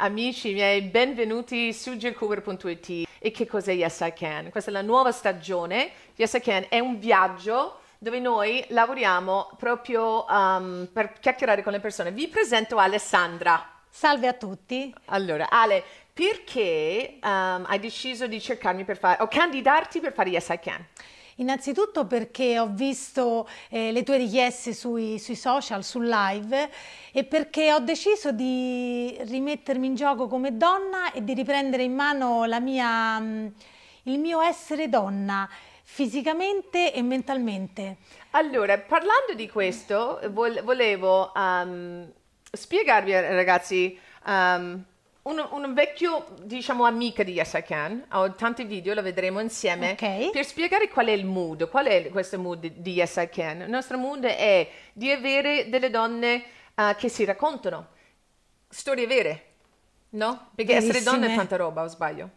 Amici miei, benvenuti su jillcougar.it e che cos'è Yes I Can? Questa è la nuova stagione. Yes I Can è un viaggio dove noi lavoriamo proprio um, per chiacchierare con le persone. Vi presento Alessandra. Salve a tutti. Allora, Ale, perché um, hai deciso di cercarmi per fare, o candidarti per fare Yes I Can? Innanzitutto perché ho visto eh, le tue richieste sui, sui, social, sul live e perché ho deciso di rimettermi in gioco come donna e di riprendere in mano mia, mm, il mio essere donna fisicamente e mentalmente. Allora, parlando di questo, volevo um, spiegarvi ragazzi um, un, un, vecchio, diciamo, amica di Yes I Can, ho tanti video, lo vedremo insieme, okay. per spiegare qual è il mood, qual è questo mood di Yes I Can. Il nostro mood è di avere delle donne uh, che si raccontano storie vere, no? Perché Verissime. essere donna è tanta roba, o sbaglio?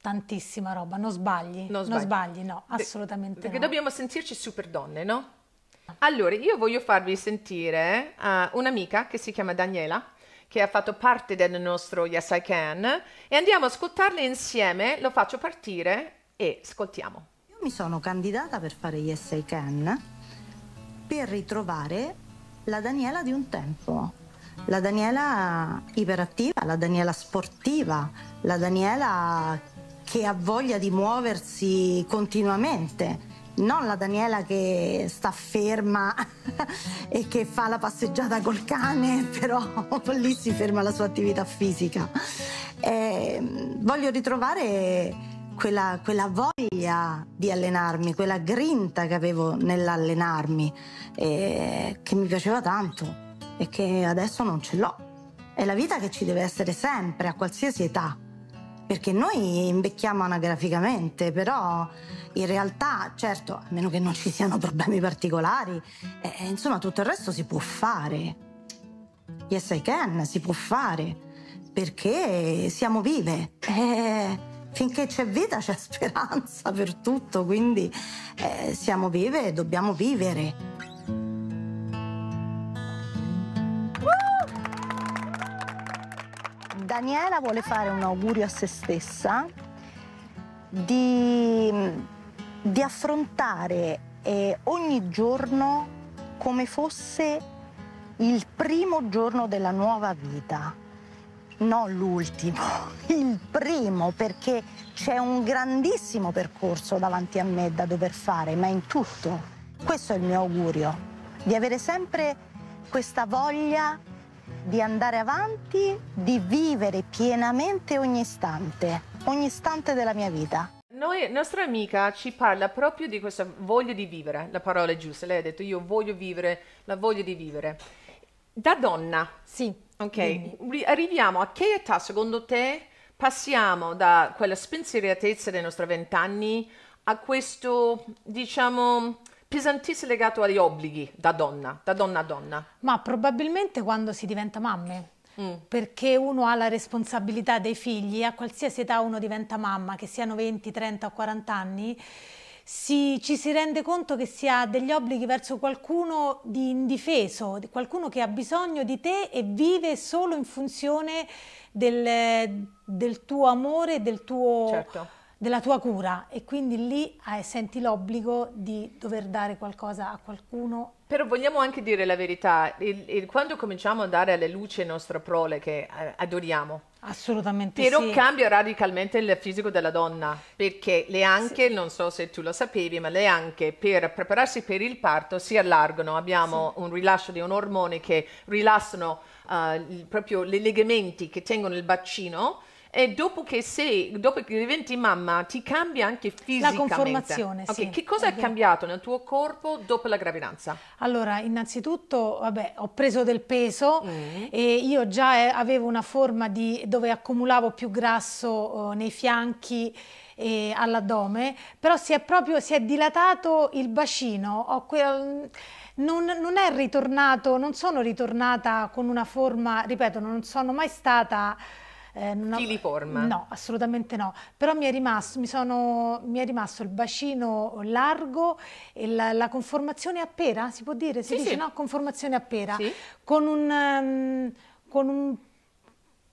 Tantissima roba, non sbagli, non sbagli, non sbagli no, assolutamente Perché no. dobbiamo sentirci super donne, no? Allora, io voglio farvi sentire uh, un'amica che si chiama Daniela, che ha fatto parte del nostro Yes I Can e andiamo ad ascoltarle insieme, lo faccio partire e ascoltiamo. Io mi sono candidata per fare Yes I Can per ritrovare la Daniela di un tempo, la Daniela iperattiva, la Daniela sportiva, la Daniela che ha voglia di muoversi continuamente non la Daniela che sta ferma e che fa la passeggiata col cane, però lì si ferma la sua attività fisica. E voglio ritrovare quella, quella, voglia di allenarmi, quella grinta che avevo nell'allenarmi, che mi piaceva tanto e che adesso non ce l'ho. È la vita che ci deve essere sempre, a qualsiasi età perché noi invecchiamo anagraficamente, però in realtà, certo, a meno che non ci siano problemi particolari, eh, insomma tutto il resto si può fare. Yes I can, si può fare, perché siamo vive. Eh, finché c'è vita c'è speranza per tutto, quindi eh, siamo vive e dobbiamo vivere. Daniela vuole fare un augurio a se stessa di, di affrontare eh, ogni giorno come fosse il primo giorno della nuova vita, non l'ultimo, il primo perché c'è un grandissimo percorso davanti a me da dover fare, ma in tutto. Questo è il mio augurio, di avere sempre questa voglia di andare avanti, di vivere pienamente ogni istante, ogni istante della mia vita. Noi, nostra amica ci parla proprio di questa voglia di vivere, la parola è giusta, lei ha detto io voglio vivere, la voglia di vivere. Da donna, sì, ok, dimmi. arriviamo a che età secondo te passiamo da quella spensieratezza dei nostri vent'anni a questo, diciamo, pesantissimo legato agli obblighi da donna, da donna a donna? Ma probabilmente quando si diventa mamme. Mm. Perché uno ha la responsabilità dei figli, a qualsiasi età uno diventa mamma, che siano 20, 30 o 40 anni, si, ci si rende conto che si ha degli obblighi verso qualcuno di indifeso, qualcuno che ha bisogno di te e vive solo in funzione del, del tuo amore, del tuo... Certo della tua cura e quindi lì eh, senti l'obbligo di dover dare qualcosa a qualcuno. Però vogliamo anche dire la verità, il, il, quando cominciamo a dare alle luci il nostro prole che eh, adoriamo, Assolutamente Però sì. cambia radicalmente il fisico della donna, perché le anche, sì. non so se tu lo sapevi, ma le anche per prepararsi per il parto si allargano. Abbiamo sì. un rilascio di un ormone che rilassano uh, proprio i legamenti che tengono il bacino e dopo che sei, dopo che diventi mamma, ti cambia anche fisicamente. La conformazione, okay. sì. Che cosa è, cambiato nel tuo corpo dopo la gravidanza? Allora, innanzitutto, vabbè, ho preso del peso mm. e io già eh, avevo una forma di, dove accumulavo più grasso oh, nei fianchi e all'addome, però si è proprio, si è dilatato il bacino, quel, non, non, è ritornato, non sono ritornata con una forma, ripeto, non sono mai stata eh, Filiforma? No, assolutamente no. Però mi è rimasto, mi sono, mi è rimasto il bacino largo e la, la, conformazione a pera, si può dire? Si sì, dice sì. no? Conformazione a pera. Sì. Con un... Um, con un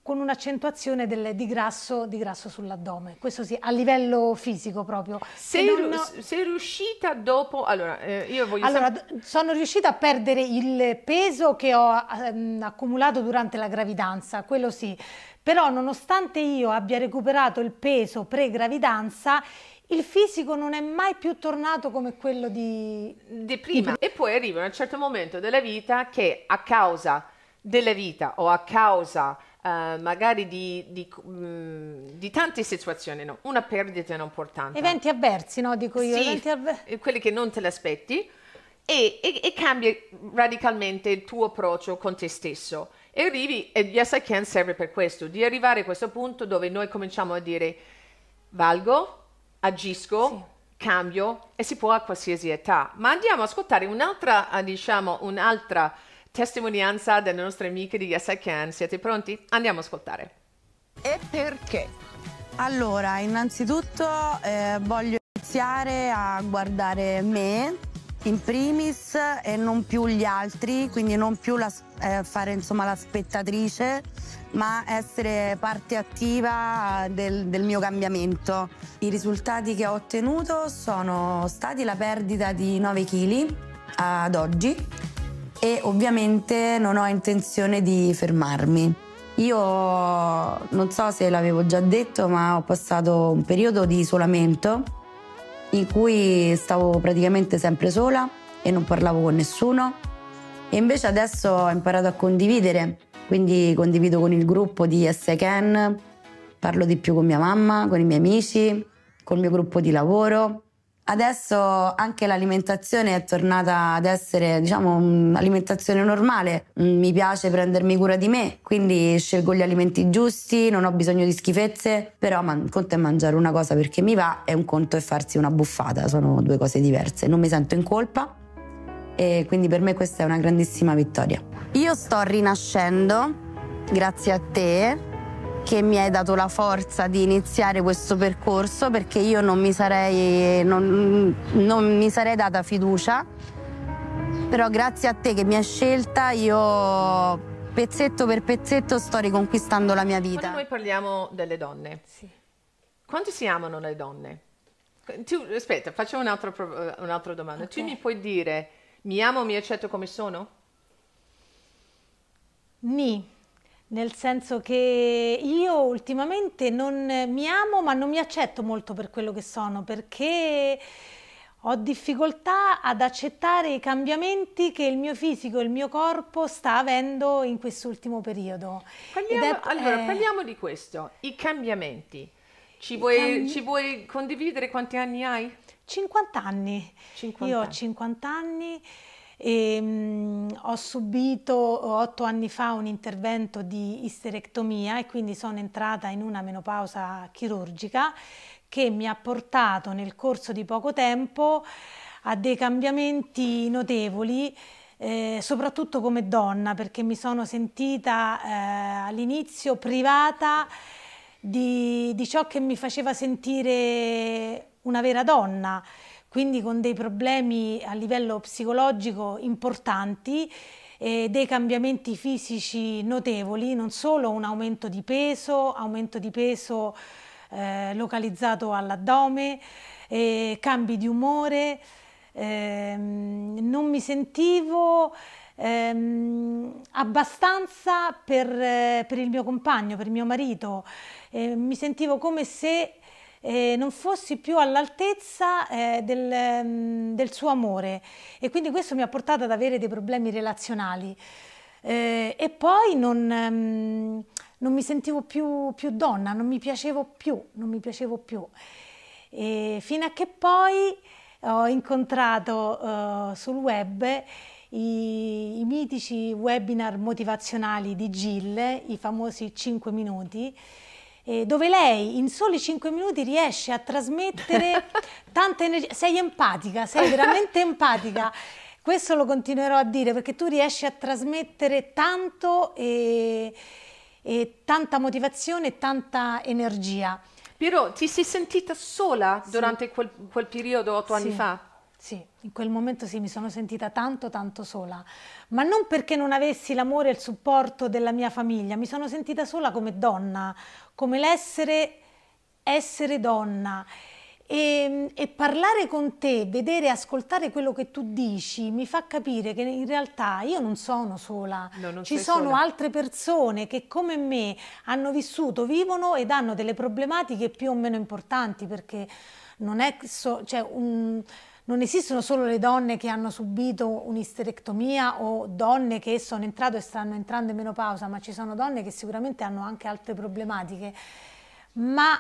con un'accentuazione di, grasso, di, grasso, sull'addome, questo sì, a livello fisico proprio. Sei, non... sei riuscita dopo, allora eh, io voglio Allora, sam- sono riuscita a perdere il peso che ho um, accumulato durante la gravidanza, quello sì, però nonostante io abbia recuperato il peso pre-gravidanza, il fisico non è mai più tornato come quello di, di prima. Di... E poi arriva un certo momento della vita che a causa della vita o a causa uh, magari di, di, um, di, tante situazioni, no? una perdita non importante. Eventi avversi, no? Dico io. Sì, avver- quelli che non te l'aspetti e, e, e cambia radicalmente il tuo approccio con te stesso. E arrivi, e Yes I Can serve per questo, di arrivare a questo punto dove noi cominciamo a dire valgo, agisco, sì. cambio e si può a qualsiasi età. Ma andiamo a ascoltare un'altra, diciamo, un'altra testimonianza delle nostre amiche di Yes I Can. Siete pronti? Andiamo ad ascoltare. E perché? Allora, innanzitutto eh, voglio iniziare a guardare me in primis e non più gli altri, quindi non più la, eh, fare insomma, la spettatrice, ma essere parte attiva del, del mio cambiamento. I risultati che ho ottenuto sono stati la perdita di 9 kg ad oggi e ovviamente non ho intenzione di fermarmi. Io non so se l'avevo già detto, ma ho passato un periodo di isolamento in cui stavo praticamente sempre sola e non parlavo con nessuno. E invece adesso ho imparato a condividere, quindi condivido con il gruppo di SCAN, parlo di più con mia mamma, con i miei amici, col mio gruppo di lavoro Adesso anche l'alimentazione è tornata ad essere, diciamo, un'alimentazione normale. Mm, mi piace prendermi cura di me, quindi scelgo gli alimenti giusti, non ho bisogno di schifezze, però un conto è mangiare una cosa perché mi va e un conto è farsi una buffata, sono due cose diverse. Non mi sento in colpa e quindi per me questa è una grandissima vittoria. Io sto rinascendo grazie a te che mi hai dato la forza di iniziare questo percorso perché io non mi sarei, non, non mi sarei data fiducia, però grazie a te che mi hai scelta io pezzetto per pezzetto sto riconquistando la mia vita. Quando noi parliamo delle donne, sì. quanto si amano le donne? Tu, aspetta, facciamo un'altra, un'altra domanda. Okay. Tu mi puoi dire mi amo, mi accetto come sono? Ni nel senso che io ultimamente non mi amo ma non mi accetto molto per quello che sono perché ho difficoltà ad accettare i cambiamenti che il mio fisico, il mio corpo sta avendo in quest'ultimo periodo. Parliamo, è, allora, eh, parliamo di questo, i cambiamenti. Ci vuoi, cambi... ci vuoi, condividere quanti anni hai? 50 anni. 50 Io ho 50 anni. E, mh, ho subito otto anni fa un intervento di isterectomia e quindi sono entrata in una menopausa chirurgica che mi ha portato nel corso di poco tempo a dei cambiamenti notevoli, eh, soprattutto come donna, perché mi sono sentita eh, all'inizio privata di, di ciò che mi faceva sentire una vera donna quindi con dei problemi a livello psicologico importanti, eh, dei cambiamenti fisici notevoli, non solo un aumento di peso, aumento di peso eh, localizzato all'addome, eh, cambi di umore, ehm, non mi sentivo ehm, abbastanza per, per, il mio compagno, per mio marito, eh, mi sentivo come se eh, non fossi più all'altezza eh, del, um, del, suo amore e quindi questo mi ha portato ad avere dei problemi relazionali eh, e poi non, um, non, mi sentivo più, più, donna, non mi piacevo più, non mi piacevo più. E fino a che poi ho incontrato uh, sul web i, i, mitici webinar motivazionali di Jill, i famosi 5 minuti, eh, dove lei in soli 5 minuti riesce a trasmettere tanta energia. Sei empatica, sei veramente empatica. Questo lo continuerò a dire perché tu riesci a trasmettere tanto e, e tanta motivazione e tanta energia. Piero, ti sei sentita sola sì. durante quel, quel, periodo otto sì. anni fa? Sì, in quel momento sì, mi sono sentita tanto tanto sola, ma non perché non avessi l'amore e il supporto della mia famiglia, mi sono sentita sola come donna, come l'essere essere donna. E, e, parlare con te, vedere e ascoltare quello che tu dici mi fa capire che in realtà io non sono sola, no, non ci sono sola. altre persone che come me hanno vissuto, vivono ed hanno delle problematiche più o meno importanti perché non è so, cioè un, non esistono solo le donne che hanno subito un'isterectomia o donne che sono entrate e stanno entrando in menopausa, ma ci sono donne che sicuramente hanno anche altre problematiche. Ma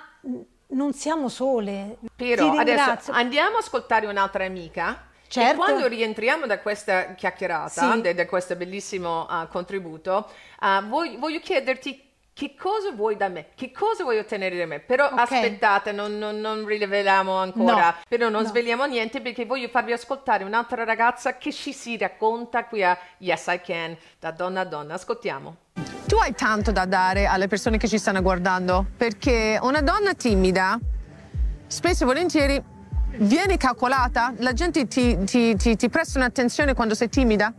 non siamo sole. Piero, adesso andiamo a ascoltare un'altra amica. Certo. E quando rientriamo da questa chiacchierata, sì. da, questo bellissimo uh, contributo, uh, voglio, voglio chiederti che cosa vuoi da me? Che cosa vuoi ottenere da me? Però okay. aspettate, non, non, non, riveliamo ancora, no, però non no. sveliamo niente perché voglio farvi ascoltare un'altra ragazza che ci si racconta qui a Yes I Can, da donna a donna. Ascoltiamo. Tu hai tanto da dare alle persone che ci stanno guardando, perché una donna timida, spesso e volentieri, viene calcolata, la gente ti, ti, ti, ti presta un'attenzione quando sei timida?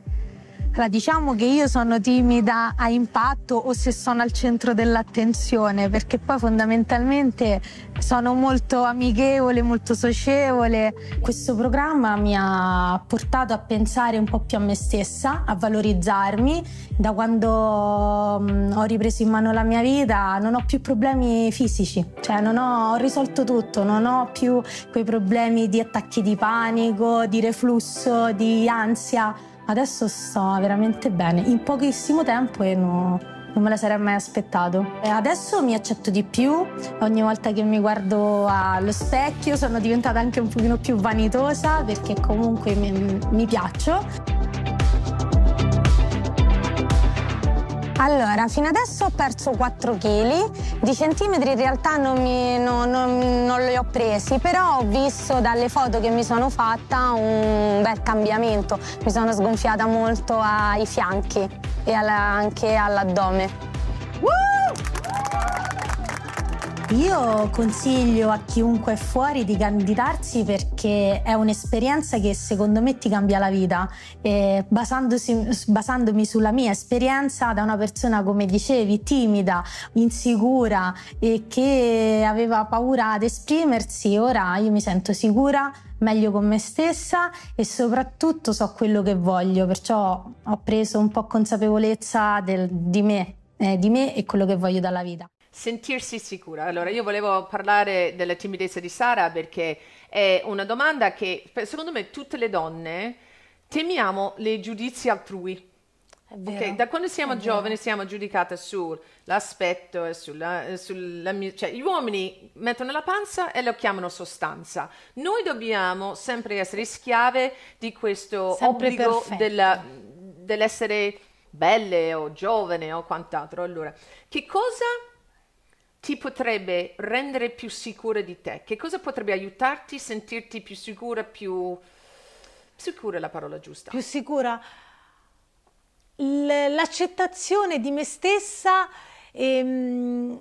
Allora, diciamo che io sono timida a impatto o se sono al centro dell'attenzione, perché poi fondamentalmente sono molto amichevole, molto socievole. Questo programma mi ha portato a pensare un po' più a me stessa, a valorizzarmi. Da quando mm, ho ripreso in mano la mia vita non ho più problemi fisici, cioè non ho, ho risolto tutto, non ho più quei problemi di attacchi di panico, di reflusso, di ansia Adesso sto veramente bene, in pochissimo tempo e no, non me la sarei mai aspettato. E adesso mi accetto di più, ogni volta che mi guardo allo specchio sono diventata anche un pochino più vanitosa perché comunque mi, mi piaccio. Allora, fino adesso ho perso 4 kg, di centimetri in realtà non, mi, no, non, non, li ho presi, però ho visto dalle foto che mi sono fatta un bel cambiamento. Mi sono sgonfiata molto ai fianchi e alla, anche all'addome. Io consiglio a chiunque è fuori di candidarsi perché è un'esperienza che secondo me ti cambia la vita. Basandomi sulla mia esperienza da una persona, come dicevi, timida, insicura e che aveva paura ad esprimersi, ora io mi sento sicura, meglio con me stessa e soprattutto so quello che voglio, perciò ho preso un po' consapevolezza del, di me, eh, di me e quello che voglio dalla vita. Sentirsi sicura. Allora, io volevo parlare della timidezza di Sara perché è una domanda che secondo me tutte le donne temiamo le giudizi altrui. Okay? Da quando siamo giovani siamo giudicate sull'aspetto e sulla, sulla, cioè gli uomini mettono la panza e lo chiamano sostanza. Noi dobbiamo sempre essere schiave di questo sempre obbligo della, dell'essere belle o giovane o quant'altro. Allora, che cosa ti potrebbe rendere più sicura di te? Che cosa potrebbe aiutarti a sentirti più sicura, più sicura è la parola giusta? Più sicura? L'accettazione di me stessa ehm,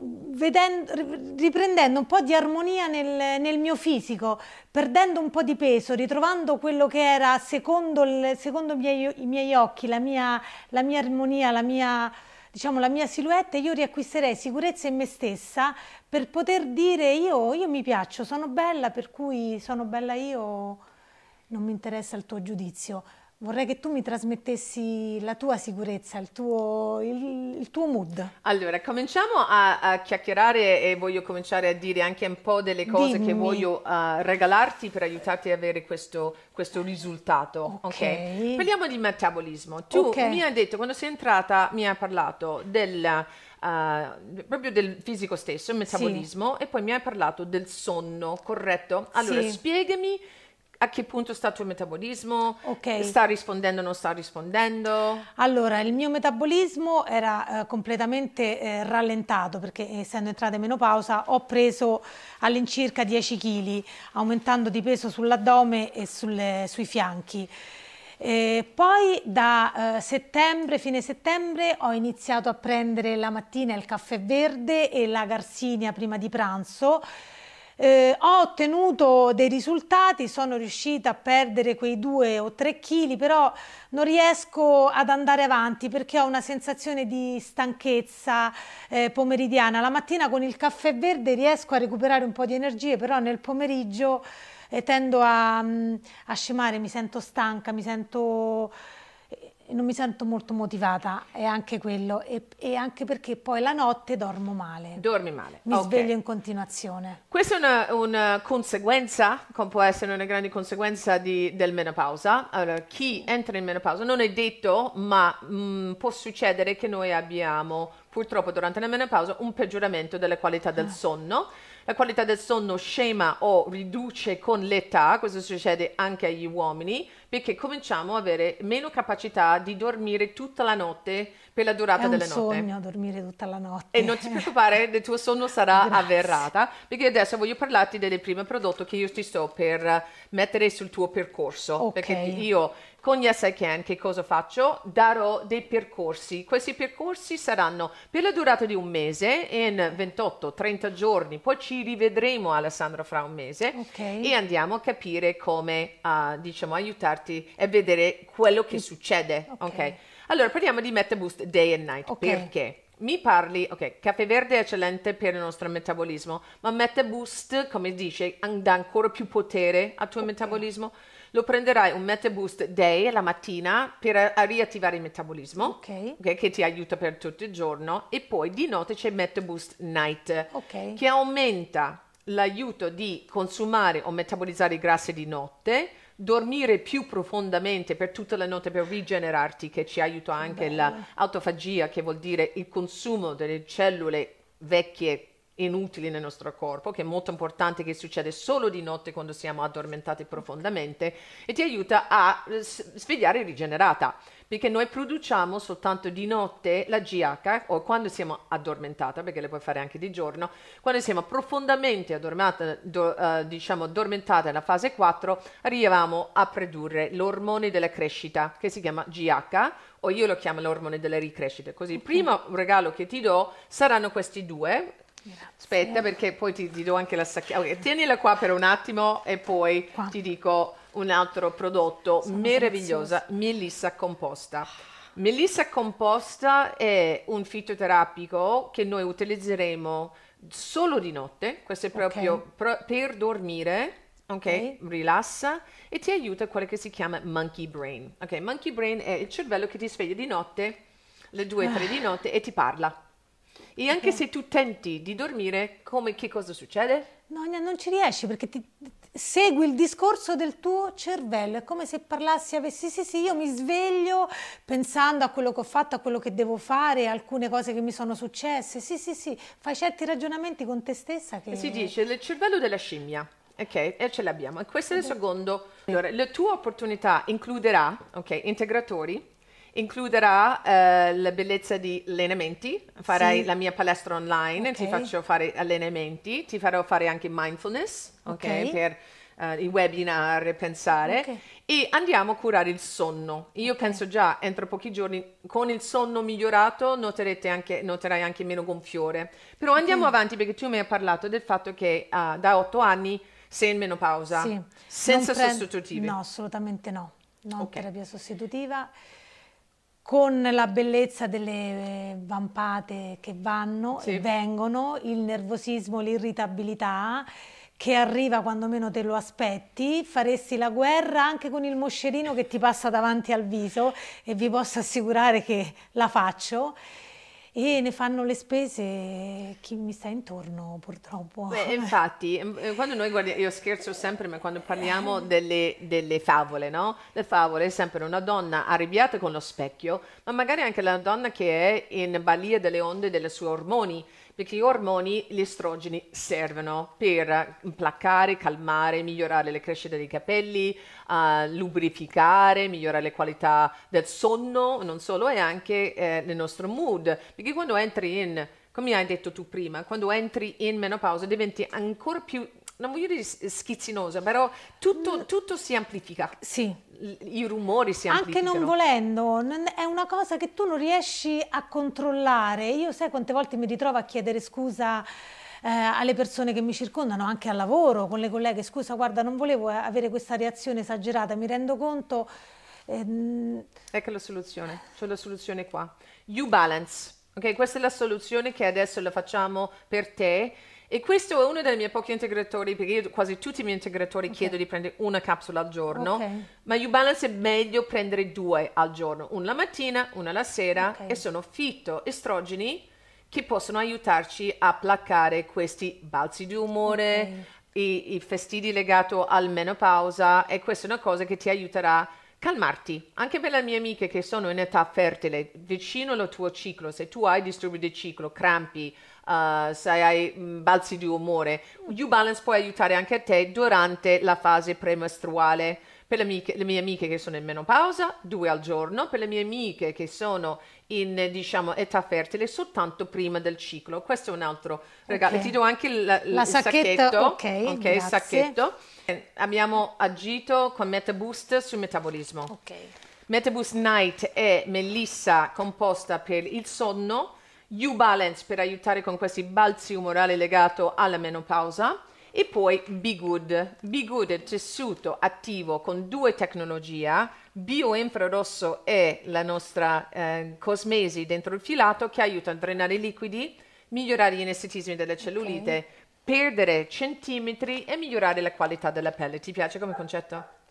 vedendo, riprendendo un po' di armonia nel, nel, mio fisico, perdendo un po' di peso, ritrovando quello che era secondo, il, secondo i, miei, i, miei, occhi, la mia, la mia armonia, la mia diciamo, la mia silhouette, io riacquisterei sicurezza in me stessa per poter dire io, io mi piaccio, sono bella, per cui sono bella io, non mi interessa il tuo giudizio. Vorrei che tu mi trasmettessi la tua sicurezza, il tuo, il, il tuo mood. Allora, cominciamo a, a, chiacchierare e voglio cominciare a dire anche un po' delle cose Dimmi. che voglio uh, regalarti per aiutarti ad avere questo, questo risultato. Okay. ok? Parliamo di metabolismo. Tu okay. mi hai detto, quando sei entrata, mi hai parlato del... Uh, proprio del fisico stesso, il metabolismo, sì. e poi mi hai parlato del sonno, corretto? Allora, sì. spiegami a che punto sta il tuo metabolismo? Okay. Sta rispondendo o non sta rispondendo? Allora, il mio metabolismo era eh, completamente eh, rallentato perché essendo entrata in menopausa ho preso all'incirca 10 kg, aumentando di peso sull'addome e sulle, sui fianchi. E poi da eh, settembre, fine settembre, ho iniziato a prendere la mattina il caffè verde e la garsinia prima di pranzo eh, ho ottenuto dei risultati, sono riuscita a perdere quei due o tre chili, però non riesco ad andare avanti perché ho una sensazione di stanchezza eh, pomeridiana. La mattina con il caffè verde riesco a recuperare un po' di energie, però nel pomeriggio eh, tendo a, mm, a scemare, mi sento stanca, mi sento non mi sento molto motivata, è anche quello, e, e, anche perché poi la notte dormo male. Dormi male. Mi okay. sveglio in continuazione. Questa è una, una, conseguenza, come può essere una grande conseguenza di, del menopausa. Allora, chi entra in menopausa non è detto, ma mh, mm, può succedere che noi abbiamo purtroppo durante la menopausa un peggioramento della qualità del ah. La qualità del sonno scema o riduce con l'età, questo succede anche agli uomini, perché cominciamo ad avere meno capacità di dormire tutta la notte per la durata delle notti. È un sogno dormire tutta la notte. E non ti preoccupare, il tuo sonno sarà avverrata, perché adesso voglio parlarti del primo prodotto che io ti sto per mettere sul tuo percorso, okay. perché io con Yes I Can che cosa faccio? Darò dei percorsi. Questi percorsi saranno per la durata di un mese, in 28-30 giorni, poi ci rivedremo Alessandra fra un mese okay. e andiamo a capire come uh, diciamo aiutarti a vedere quello che succede. Ok. okay. Allora parliamo di MetaBoost Day and Night. Perché? mi parli, ok, caffè verde è eccellente per il nostro metabolismo, ma MetaBoost, come dice, dà ancora più potere al tuo okay. metabolismo lo prenderai un MetaBoost Day la mattina per riattivare il metabolismo, okay. Okay, che ti aiuta per tutto il giorno, e poi di notte c'è MetaBoost Night, okay. che aumenta l'aiuto di consumare o metabolizzare i grassi di notte, dormire più profondamente per tutta la notte per rigenerarti, che ci aiuta anche l'autofagia, che vuol dire il consumo delle cellule vecchie inutili nel nostro corpo, che è molto importante, che succede solo di notte quando siamo addormentati profondamente e ti aiuta a svegliare rigenerata, perché noi produciamo soltanto di notte la GH o quando siamo addormentata, perché le puoi fare anche di giorno, quando siamo profondamente addormentata, do, uh, diciamo addormentata nella fase 4, arriviamo a produrre l'ormone della crescita che si chiama GH o io lo chiamo l'ormone della ricrescita. Così il primo regalo che ti do saranno questi due, Grazie. Aspetta perché poi ti, ti, do anche la sacchetta. Okay, tienila qua per un attimo e poi qua. ti dico un altro prodotto Sono meravigliosa, preziosa. Melissa composta. Melissa composta è un fitoterapico che noi utilizzeremo solo di notte, questo è proprio okay. pro- per dormire, okay? ok? Rilassa e ti aiuta quello che si chiama monkey brain. Ok, monkey brain è il cervello che ti sveglia di notte, le 2-3 di notte e ti parla. E anche se tu tenti di dormire, come, che cosa succede? No, non ci riesci perché ti, segui il discorso del tuo cervello, è come se parlassi, avessi, sì sì, io mi sveglio pensando a quello che ho fatto, a quello che devo fare, alcune cose che mi sono successe, sì sì sì, fai certi ragionamenti con te stessa che... Si dice il cervello della scimmia. Ok, e ce l'abbiamo. E questo è il secondo. Allora, la tua opportunità includerà, ok, integratori, includerà eh, la bellezza di allenamenti, farai sì. la mia palestra online, okay. ti faccio fare allenamenti, ti farò fare anche mindfulness, ok, okay. per uh, i webinar, pensare okay. e andiamo a curare il sonno. Io penso già entro pochi giorni con il sonno migliorato noterete anche, noterai anche meno gonfiore. Però andiamo avanti perché tu mi hai parlato del fatto che uh, da otto anni sei in menopausa sì. senza prend- sostitutivi. No, assolutamente no, non terapia sostitutiva con la bellezza delle vampate che vanno sì. e vengono, il nervosismo, l'irritabilità che arriva quando meno te lo aspetti, faresti la guerra anche con il moscerino che ti passa davanti al viso e vi posso assicurare che la faccio e ne fanno le spese chi mi sta intorno purtroppo. Beh, infatti, eh, quando noi guardiamo, io scherzo sempre, ma quando parliamo delle, delle, favole, no? Le favole è sempre una donna arrabbiata con lo specchio, ma magari anche la donna che è in balia delle onde dei suoi ormoni perché gli ormoni, gli estrogeni servono per placare, calmare, migliorare le crescite dei capelli, uh, lubrificare, migliorare le qualità del sonno, non solo, e anche eh, nel nostro mood. Perché quando entri in, come hai detto tu prima, quando entri in menopausa diventi ancora più non voglio dire schizzinosa, però tutto, mm. tutto, si amplifica. Sì. I rumori si amplificano. Anche non volendo, è una cosa che tu non riesci a controllare. Io sai quante volte mi ritrovo a chiedere scusa eh, alle persone che mi circondano, anche al lavoro, con le colleghe, scusa guarda non volevo eh, avere questa reazione esagerata, mi rendo conto... Ehm... Ecco la soluzione, c'è la soluzione qua. U-Balance, ok? Questa è la soluzione che adesso la facciamo per te e questo è uno dei miei pochi integratori, perché io quasi tutti i miei integratori okay. chiedo di prendere una capsula al giorno, okay. ma U-Balance è meglio prendere due al giorno, una la mattina, una la sera, okay. e sono fitoestrogeni che possono aiutarci a placare questi balzi di umore, i, i fastidi legati al menopausa, e questa è una cosa che ti aiuterà a calmarti, anche per le mie amiche che sono in età fertile, vicino al tuo ciclo, se tu hai disturbi di ciclo, crampi, uh, se hai um, balzi di umore, U-Balance può aiutare anche te durante la fase premestruale. Per le, amiche, le, mie amiche che sono in menopausa, due al giorno, per le mie amiche che sono in diciamo, età fertile soltanto prima del ciclo. Questo è un altro regalo. Okay. Ti do anche il, la il sacchetto. sacchetto. Ok, okay sacchetto. Abbiamo agito con MetaBoost sul metabolismo. Okay. MetaBoost Night è melissa composta per il sonno, U-Balance per aiutare con questi balzi umorali legati alla menopausa e poi Be Good. Be Good è tessuto attivo con due tecnologie, bioinfrarosso e la nostra eh, cosmesi dentro il filato che aiuta a drenare i liquidi, migliorare gli anestetismi delle cellulite, okay. perdere centimetri e migliorare la qualità della pelle. Ti piace come concetto?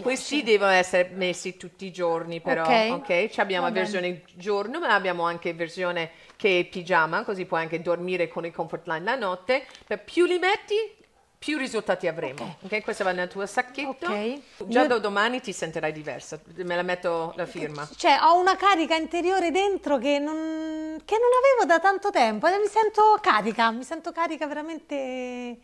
Questi devono essere messi tutti i giorni però, ok? okay? abbiamo la versione giorno ma abbiamo anche versione che è pigiama, così puoi anche dormire con il comfort line la notte. Per più li metti, più risultati avremo. Ok, okay? Questo va nel tuo sacchetto. Okay. Già da domani ti sentirai diversa. Me la metto la firma. Cioè, ho una carica interiore dentro che non, che non avevo da tanto tempo. E mi sento carica, mi sento carica veramente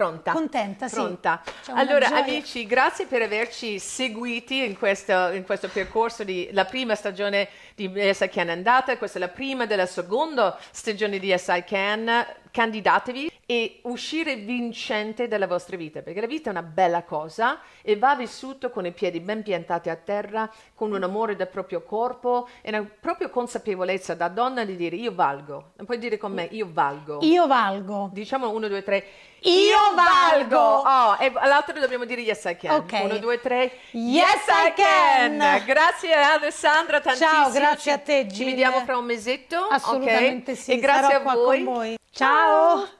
Pronta. Contenta, Pronta. sì. Allora, amici, grazie per averci seguiti in questo, in questo percorso di la prima stagione di SI Can è andata, questa è la prima della seconda stagione di SI Can. Candidatevi e uscire vincente dalla vostra vita, perché la vita è una bella cosa e va vissuto con i piedi ben piantati a terra, con un amore del proprio corpo e una propria consapevolezza da donna di dire io valgo. Non puoi dire con me io valgo. Io valgo. Diciamo uno, due, tre. Io valgo! Oh, e all'altro dobbiamo dire yes I can. Ok. Uno, due, tre. Yes, I can! Grazie Alessandra, tantissimo. Ciao, grazie a te Gil. Ci vediamo fra un mesetto. Assolutamente okay? sì. E grazie a voi. Ciao. Ciao.